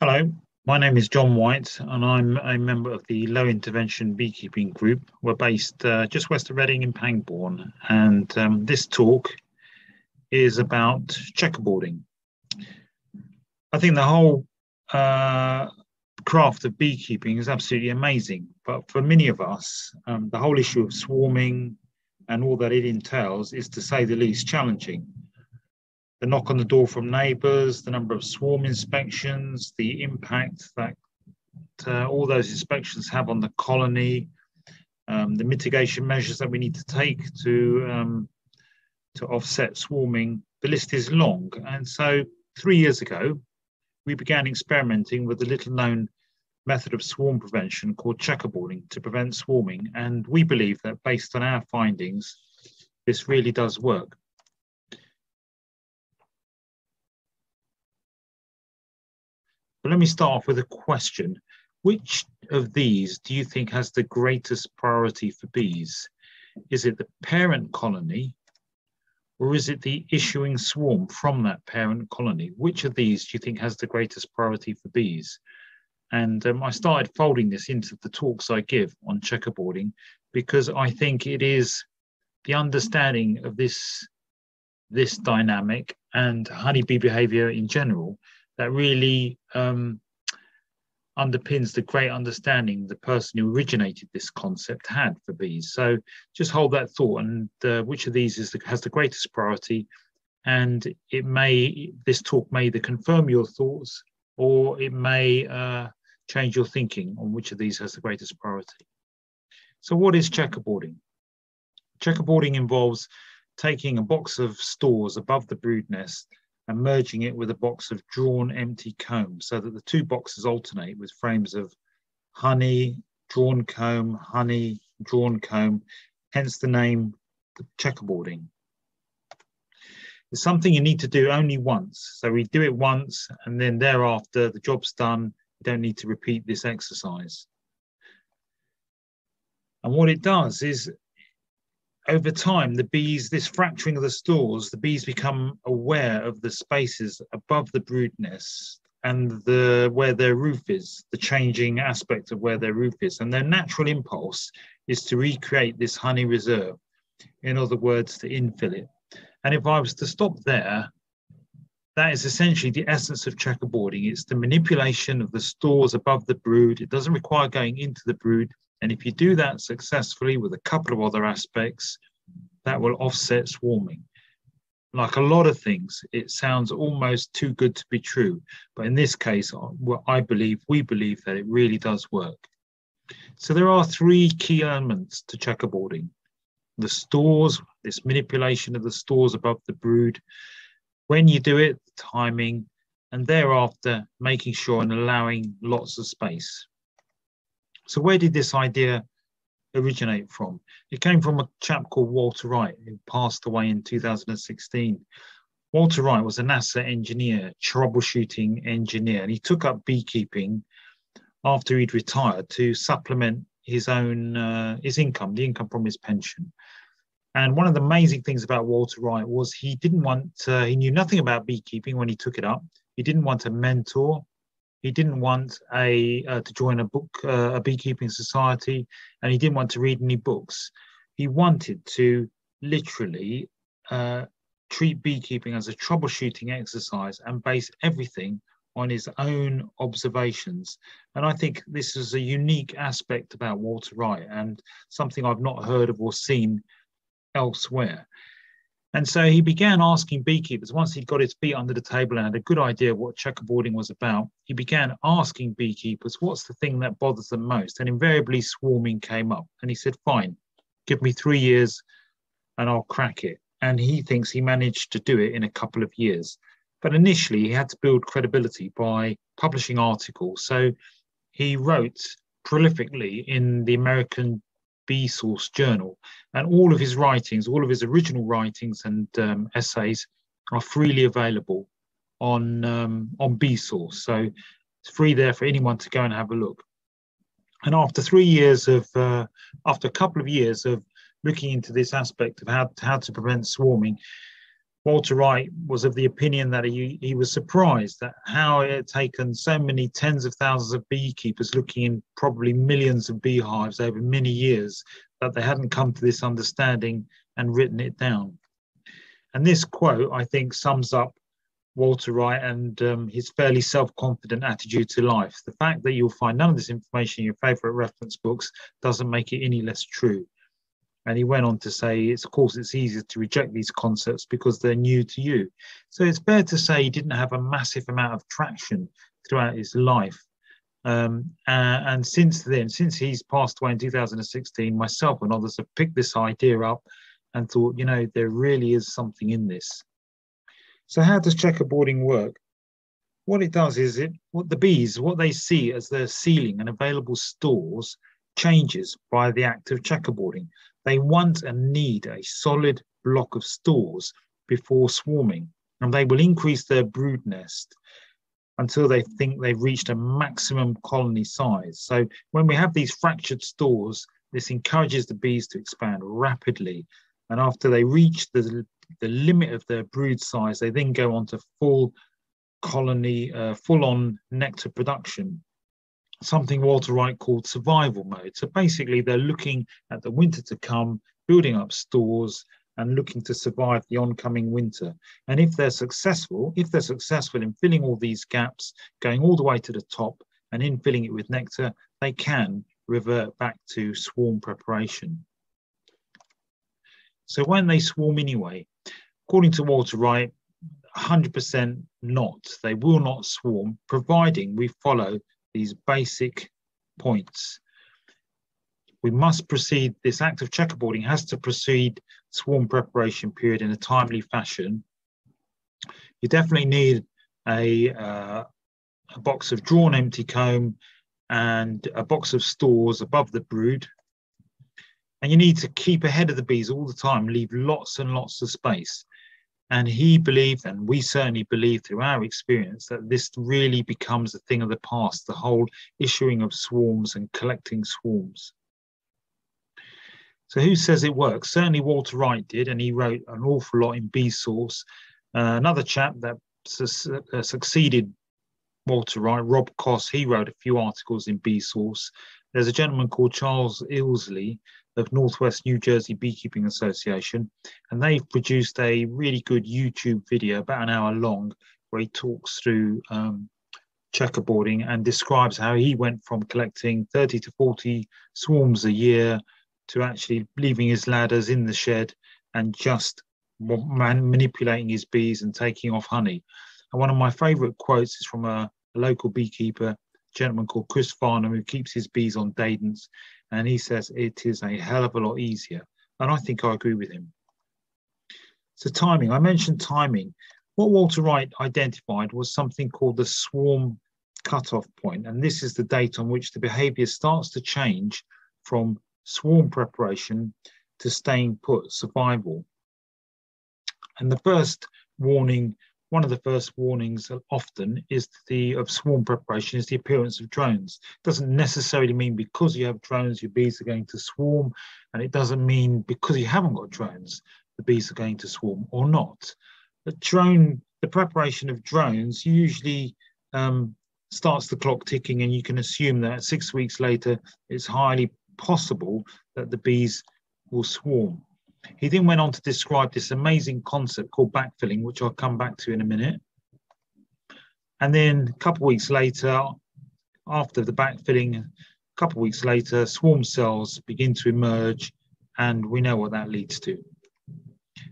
Hello, my name is John White, and I'm a member of the Low Intervention Beekeeping Group. We're based uh, just west of Reading in Pangbourne, and um, this talk is about checkerboarding. I think the whole uh, craft of beekeeping is absolutely amazing, but for many of us, um, the whole issue of swarming and all that it entails is, to say the least, challenging the knock on the door from neighbours, the number of swarm inspections, the impact that uh, all those inspections have on the colony, um, the mitigation measures that we need to take to um, to offset swarming. The list is long, and so three years ago, we began experimenting with a little-known method of swarm prevention called checkerboarding to prevent swarming, and we believe that based on our findings, this really does work. But let me start off with a question. Which of these do you think has the greatest priority for bees? Is it the parent colony or is it the issuing swarm from that parent colony? Which of these do you think has the greatest priority for bees? And um, I started folding this into the talks I give on checkerboarding because I think it is the understanding of this, this dynamic and honeybee behavior in general that really um, underpins the great understanding the person who originated this concept had for bees. So just hold that thought and uh, which of these is the, has the greatest priority and it may, this talk may either confirm your thoughts or it may uh, change your thinking on which of these has the greatest priority. So what is checkerboarding? Checkerboarding involves taking a box of stores above the brood nest and merging it with a box of drawn empty comb so that the two boxes alternate with frames of honey, drawn comb, honey, drawn comb, hence the name checkerboarding. It's something you need to do only once. So we do it once and then thereafter the job's done. You don't need to repeat this exercise. And what it does is over time, the bees, this fracturing of the stores, the bees become aware of the spaces above the brood nest and the where their roof is, the changing aspect of where their roof is. And their natural impulse is to recreate this honey reserve. In other words, to infill it. And if I was to stop there, that is essentially the essence of checkerboarding. It's the manipulation of the stores above the brood. It doesn't require going into the brood. And if you do that successfully with a couple of other aspects, that will offset swarming. Like a lot of things, it sounds almost too good to be true. But in this case, uh, I believe, we believe that it really does work. So there are three key elements to checkerboarding. The stores, this manipulation of the stores above the brood. When you do it, timing, and thereafter making sure and allowing lots of space. So where did this idea originate from? It came from a chap called Walter Wright, who passed away in 2016. Walter Wright was a NASA engineer, troubleshooting engineer, and he took up beekeeping after he'd retired to supplement his own uh, his income, the income from his pension. And one of the amazing things about Walter Wright was he didn't want, uh, he knew nothing about beekeeping when he took it up. He didn't want a mentor. He didn't want a uh, to join a book uh, a beekeeping society, and he didn't want to read any books. He wanted to literally uh, treat beekeeping as a troubleshooting exercise and base everything on his own observations. And I think this is a unique aspect about Walter Wright and something I've not heard of or seen elsewhere. And so he began asking beekeepers, once he'd got his feet under the table and had a good idea what checkerboarding was about, he began asking beekeepers, what's the thing that bothers them most? And invariably swarming came up. And he said, fine, give me three years and I'll crack it. And he thinks he managed to do it in a couple of years. But initially, he had to build credibility by publishing articles. So he wrote prolifically in the American Beesource Journal. And all of his writings, all of his original writings and um, essays are freely available on, um, on Beesource. So it's free there for anyone to go and have a look. And after three years of, uh, after a couple of years of looking into this aspect of how, how to prevent swarming, Walter Wright was of the opinion that he, he was surprised at how it had taken so many tens of thousands of beekeepers looking in probably millions of beehives over many years that they hadn't come to this understanding and written it down. And this quote, I think, sums up Walter Wright and um, his fairly self confident attitude to life. The fact that you'll find none of this information in your favorite reference books doesn't make it any less true. And he went on to say, it's, of course, it's easier to reject these concepts because they're new to you. So it's fair to say he didn't have a massive amount of traction throughout his life. Um, and since then, since he's passed away in 2016, myself and others have picked this idea up and thought, you know, there really is something in this. So how does checkerboarding work? What it does is it what the bees, what they see as their ceiling and available stores changes by the act of checkerboarding. They want and need a solid block of stores before swarming, and they will increase their brood nest until they think they've reached a maximum colony size. So when we have these fractured stores, this encourages the bees to expand rapidly. And after they reach the, the limit of their brood size, they then go on to full colony, uh, full on nectar production something Walter Wright called survival mode. So basically, they're looking at the winter to come, building up stores, and looking to survive the oncoming winter. And if they're successful, if they're successful in filling all these gaps, going all the way to the top, and in filling it with nectar, they can revert back to swarm preparation. So when they swarm anyway, according to Walter Wright, 100% not. They will not swarm, providing we follow these basic points. We must proceed, this act of checkerboarding has to proceed swarm preparation period in a timely fashion. You definitely need a, uh, a box of drawn empty comb and a box of stores above the brood. And you need to keep ahead of the bees all the time, leave lots and lots of space. And he believed, and we certainly believe through our experience, that this really becomes a thing of the past the whole issuing of swarms and collecting swarms. So, who says it works? Certainly, Walter Wright did, and he wrote an awful lot in Beesource. Uh, another chap that su- uh, succeeded Walter Wright, Rob Koss, he wrote a few articles in Beesource. There's a gentleman called Charles Ilsley of Northwest New Jersey Beekeeping Association, and they've produced a really good YouTube video, about an hour long, where he talks through um, checkerboarding and describes how he went from collecting 30 to 40 swarms a year to actually leaving his ladders in the shed and just man- manipulating his bees and taking off honey. And one of my favorite quotes is from a, local beekeeper, gentleman called Chris Farnham, who keeps his bees on Dadants. And he says it is a hell of a lot easier. And I think I agree with him. So, timing, I mentioned timing. What Walter Wright identified was something called the swarm cutoff point, and this is the date on which the behavior starts to change from swarm preparation to staying put, survival. And the first warning one of the first warnings often is the of swarm preparation is the appearance of drones. It doesn't necessarily mean because you have drones, your bees are going to swarm, and it doesn't mean because you haven't got drones, the bees are going to swarm or not. The drone, the preparation of drones usually um, starts the clock ticking, and you can assume that six weeks later, it's highly possible that the bees will swarm. He then went on to describe this amazing concept called backfilling, which I'll come back to in a minute. And then a couple of weeks later, after the backfilling, a couple of weeks later, swarm cells begin to emerge, and we know what that leads to.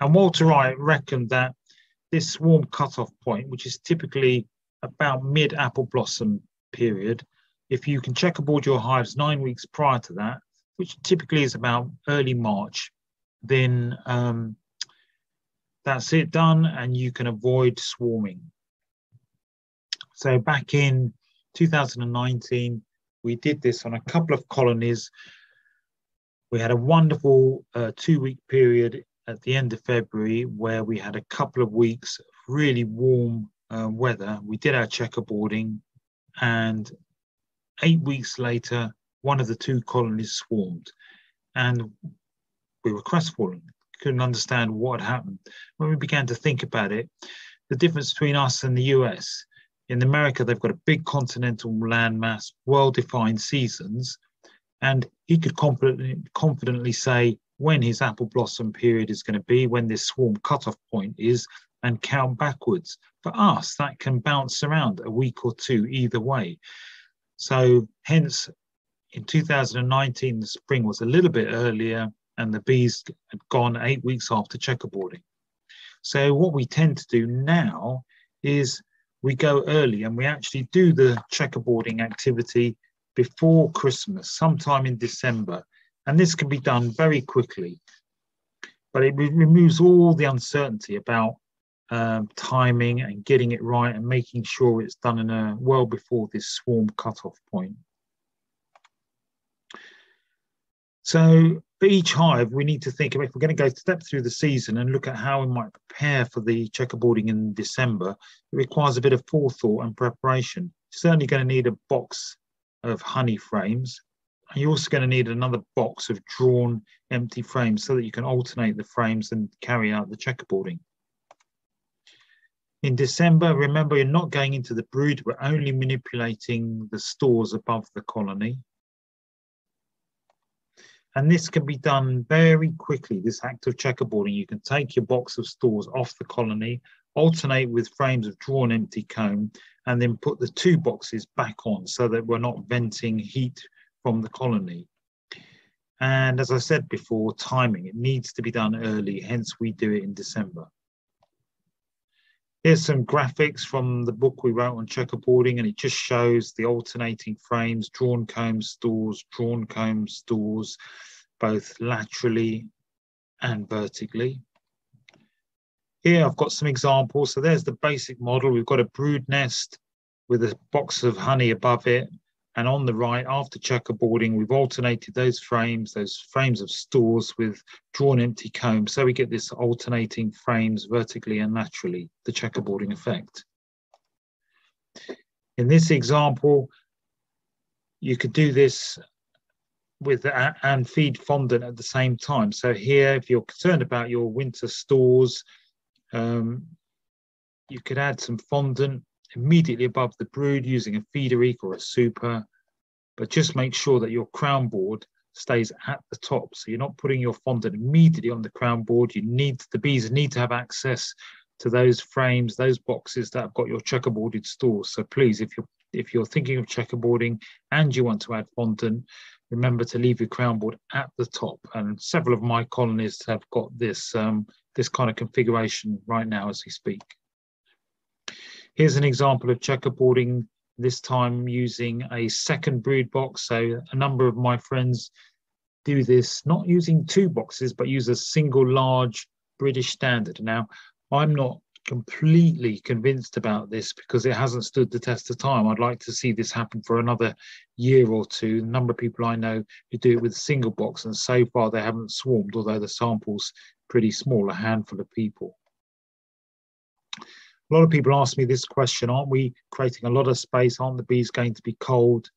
And Walter Wright reckoned that this swarm cutoff point, which is typically about mid apple blossom period, if you can checkerboard your hives nine weeks prior to that, which typically is about early March, then um, that's it done and you can avoid swarming. So back in 2019, we did this on a couple of colonies. We had a wonderful uh, two week period at the end of February where we had a couple of weeks of really warm uh, weather. We did our checkerboarding, and eight weeks later, one of the two colonies swarmed. And we were crestfallen couldn't understand what had happened. When we began to think about it, the difference between us and the US, in America, they've got a big continental landmass, well-defined seasons, and he could confidently say when his apple blossom period is going to be, when this swarm cutoff point is, and count backwards. For us, that can bounce around a week or two either way. So hence, in 2019, the spring was a little bit earlier and the bees had gone eight weeks after checkerboarding. So what we tend to do now is we go early and we actually do the checkerboarding activity before Christmas, sometime in December. And this can be done very quickly, but it removes all the uncertainty about um, timing and getting it right and making sure it's done in a well before this swarm cutoff point. So for each hive, we need to think if we're going to go step through the season and look at how we might prepare for the checkerboarding in December, it requires a bit of forethought and preparation. You're certainly going to need a box of honey frames. And you're also going to need another box of drawn empty frames so that you can alternate the frames and carry out the checkerboarding. In December, remember you're not going into the brood, we're only manipulating the stores above the colony. And this can be done very quickly, this act of checkerboarding. You can take your box of stores off the colony, alternate with frames of drawn empty comb, and then put the two boxes back on so that we're not venting heat from the colony. And as I said before, timing, it needs to be done early, hence we do it in December. Here's some graphics from the book we wrote on checkerboarding, and it just shows the alternating frames, drawn comb stores, drawn comb stores, both laterally and vertically. Here I've got some examples. So there's the basic model. We've got a brood nest with a box of honey above it and on the right, after checkerboarding, we've alternated those frames, those frames of stores with drawn empty combs. So we get this alternating frames vertically and laterally, the checkerboarding effect. In this example, you could do this with and feed fondant at the same time. So here, if you're concerned about your winter stores, um, you could add some fondant immediately above the brood using a feeder eke or a super, but just make sure that your crown board stays at the top. So you're not putting your fondant immediately on the crown board. You need, the bees need to have access to those frames, those boxes that have got your checkerboarded stores. So please, if you're if you're thinking of checkerboarding and you want to add fondant, remember to leave your crown board at the top. And several of my colonists have got this um, this kind of configuration right now as we speak. Here's an example of checkerboarding, this time using a second brood box. So a number of my friends do this, not using two boxes, but use a single large British standard. Now, I'm not completely convinced about this because it hasn't stood the test of time. I'd like to see this happen for another year or two. A number of people I know who do it with a single box, and so far they haven't swarmed, although the sample's pretty small, a handful of people a lot of people ask me this question aren't we creating a lot of space? Aren't the bees going to be cold?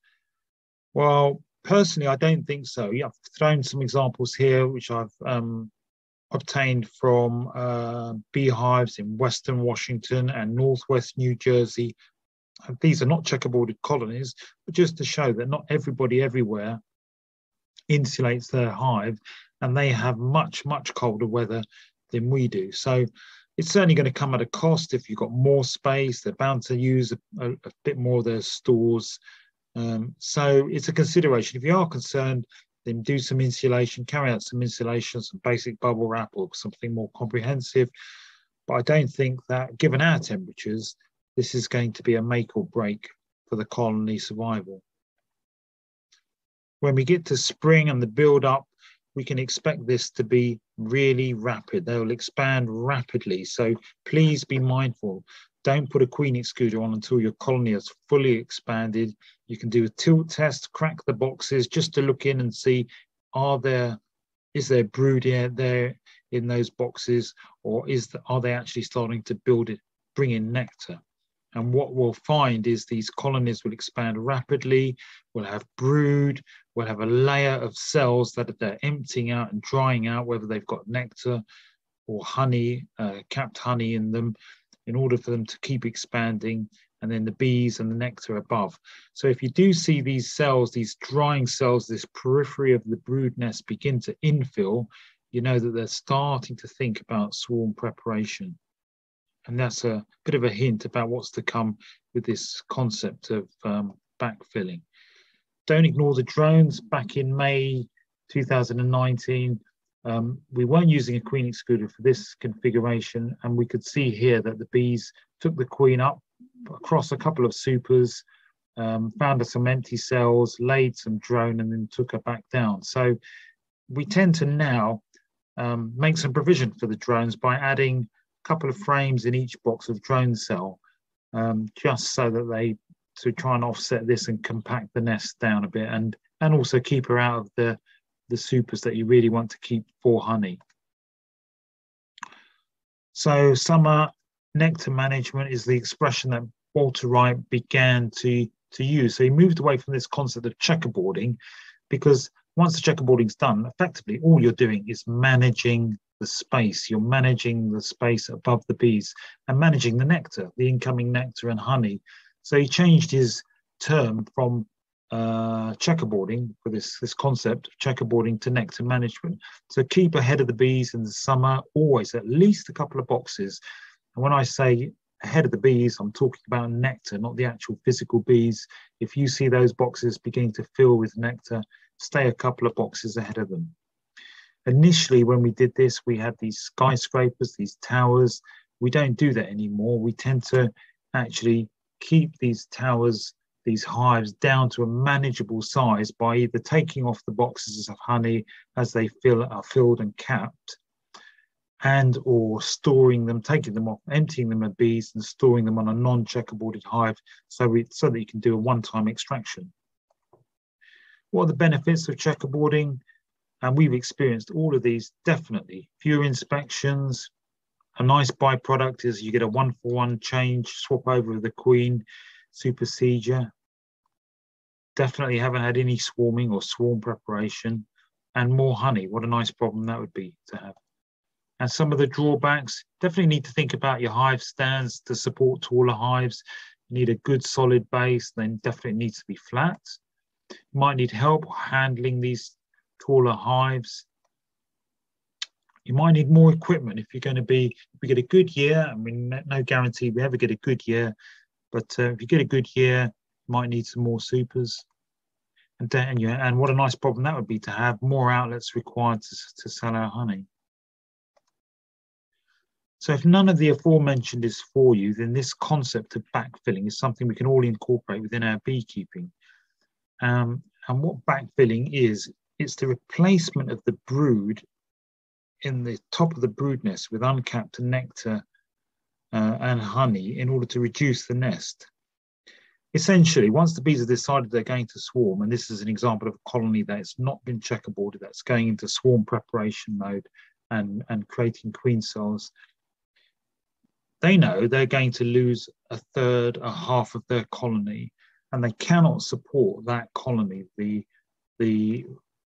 Well personally i don't think so. I've thrown some examples here which i've um, obtained from uh, beehives in western washington and northwest new jersey. These are not checkerboarded colonies but just to show that not everybody everywhere insulates their hive and they have much much colder weather than we do. So it's certainly going to come at a cost if you've got more space. They're bound to use a, a, a bit more of their stores. Um, so it's a consideration. If you are concerned, then do some insulation, carry out some insulation, some basic bubble wrap or something more comprehensive. But I don't think that, given our temperatures, this is going to be a make or break for the colony survival. When we get to spring and the build up, we can expect this to be really rapid. They will expand rapidly. So please be mindful. Don't put a queen excluder on until your colony has fully expanded. You can do a tilt test, crack the boxes just to look in and see are there is there brood there in those boxes or is the, are they actually starting to build it, bring in nectar? And what we'll find is these colonies will expand rapidly, we'll have brood, we'll have a layer of cells that they're emptying out and drying out, whether they've got nectar or honey, uh, capped honey in them, in order for them to keep expanding, and then the bees and the nectar above. So if you do see these cells, these drying cells, this periphery of the brood nest begin to infill, you know that they're starting to think about swarm preparation. And that's a bit of a hint about what's to come with this concept of um, backfilling. Don't ignore the drones. Back in May 2019, um, we weren't using a queen excluder for this configuration, and we could see here that the bees took the queen up across a couple of supers, um, found some empty cells, laid some drone, and then took her back down. So we tend to now um, make some provision for the drones by adding couple of frames in each box of drone cell, um, just so that they to try and offset this and compact the nest down a bit, and and also keep her out of the the supers that you really want to keep for honey. So summer nectar management is the expression that Walter Wright began to to use. So he moved away from this concept of checkerboarding because once the checkerboarding's done, effectively all you're doing is managing the space. You're managing the space above the bees and managing the nectar, the incoming nectar and honey. So he changed his term from uh, checkerboarding for this, this concept of checkerboarding to nectar management. So keep ahead of the bees in the summer, always at least a couple of boxes. And when I say ahead of the bees, I'm talking about nectar, not the actual physical bees. If you see those boxes beginning to fill with nectar, stay a couple of boxes ahead of them. Initially, when we did this, we had these skyscrapers, these towers. We don't do that anymore. We tend to actually keep these towers, these hives down to a manageable size by either taking off the boxes of honey as they fill, are filled and capped, and or storing them, taking them off, emptying them of bees and storing them on a non-checkerboarded hive so, we, so that you can do a one-time extraction. What are the benefits of checkerboarding? And we've experienced all of these definitely. Fewer inspections. A nice byproduct is you get a one for one change, swap over of the queen, supersedure. Definitely haven't had any swarming or swarm preparation and more honey. What a nice problem that would be to have. And some of the drawbacks, definitely need to think about your hive stands to support taller hives. You need a good solid base, then definitely needs to be flat. You might need help handling these taller hives. You might need more equipment if you're going to be, if we get a good year, I mean, no guarantee we ever get a good year, but uh, if you get a good year, you might need some more supers. And, then, yeah, and what a nice problem that would be to have more outlets required to, to sell our honey. So if none of the aforementioned is for you, then this concept of backfilling is something we can all incorporate within our beekeeping. Um, and what backfilling is, it's the replacement of the brood in the top of the brood nest with uncapped nectar uh, and honey in order to reduce the nest. Essentially, once the bees have decided they're going to swarm, and this is an example of a colony that's not been checkerboarded, that's going into swarm preparation mode and, and creating queen cells, they know they're going to lose a third, a half of their colony and they cannot support that colony. The, the,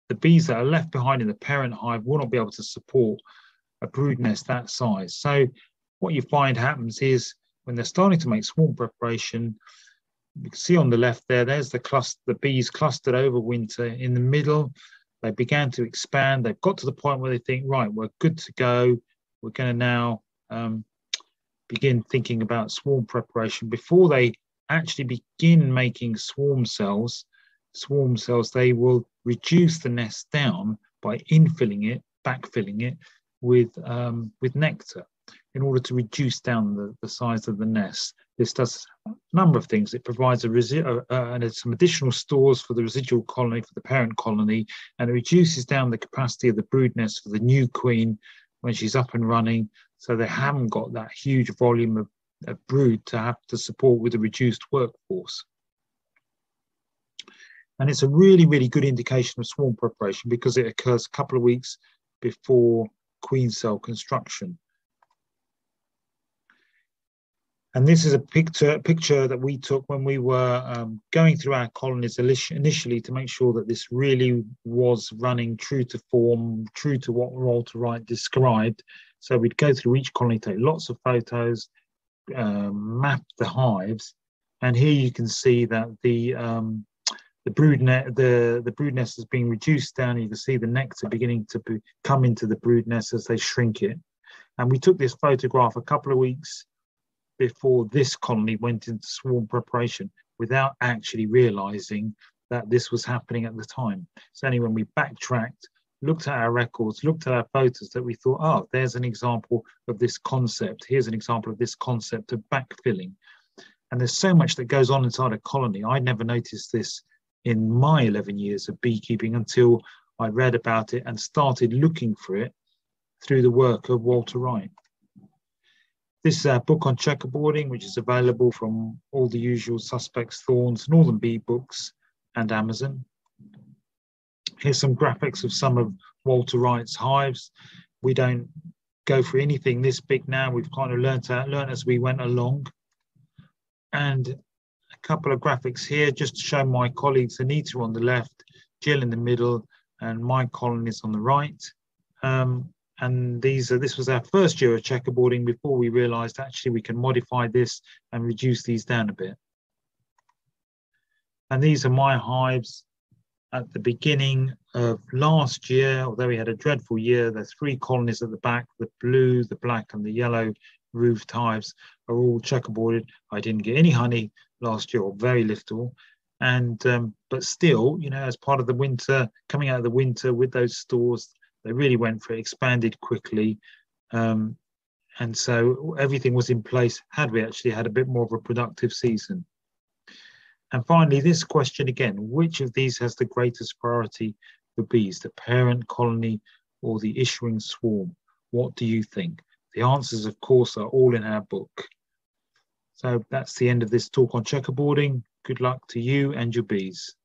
the bees that are left behind in the parent hive will not be able to support a brood nest that size. So what you find happens is when they're starting to make swarm preparation, you can see on the left there, there's the cluster, the bees clustered over winter. In the middle, they began to expand. They've got to the point where they think, right, we're good to go. We're going to now um, begin thinking about swarm preparation before they actually begin making swarm cells, swarm cells, they will reduce the nest down by infilling it, backfilling it with, um, with nectar in order to reduce down the, the size of the nest. This does a number of things. It provides a resi- uh, uh, some additional stores for the residual colony, for the parent colony, and it reduces down the capacity of the brood nest for the new queen when she's up and running. So they haven't got that huge volume of a brood to have to support with a reduced workforce. And it's a really, really good indication of swarm preparation because it occurs a couple of weeks before queen cell construction. And this is a picture picture that we took when we were um, going through our colonies initially to make sure that this really was running true to form, true to what Walter Wright described. So we'd go through each colony, take lots of photos, um, map the hives, and here you can see that the um, the brood net the the brood nest is being reduced down. You can see the nectar beginning to be, come into the brood nest as they shrink it. And we took this photograph a couple of weeks before this colony went into swarm preparation without actually realizing that this was happening at the time. so only when we backtracked, looked at our records, looked at our photos that we thought, oh, there's an example of this concept. Here's an example of this concept of backfilling. And there's so much that goes on inside a colony. I never noticed this in my 11 years of beekeeping until I read about it and started looking for it through the work of Walter Wright. This is a book on checkerboarding, which is available from all the usual suspects, Thornes, Northern Bee Books, and Amazon. Here's some graphics of some of Walter Wright's hives. We don't go for anything this big now. We've kind of learned, to, learned as we went along. And couple of graphics here just to show my colleagues Anita on the left, Jill in the middle, and my colonies on the right. Um, and these are, this was our first year of checkerboarding before we realized actually we can modify this and reduce these down a bit. And these are my hives at the beginning of last year, although we had a dreadful year, the three colonies at the back, the blue, the black and the yellow roofed hives are all checkerboarded. I didn't get any honey last year or very little. And, um, but still, you know, as part of the winter, coming out of the winter with those stores, they really went for it, expanded quickly. Um, and so everything was in place had we actually had a bit more of a productive season. And finally, this question again, which of these has the greatest priority for bees, the parent colony or the issuing swarm? What do you think? The answers, of course, are all in our book. So that's the end of this talk on checkerboarding. Good luck to you and your bees.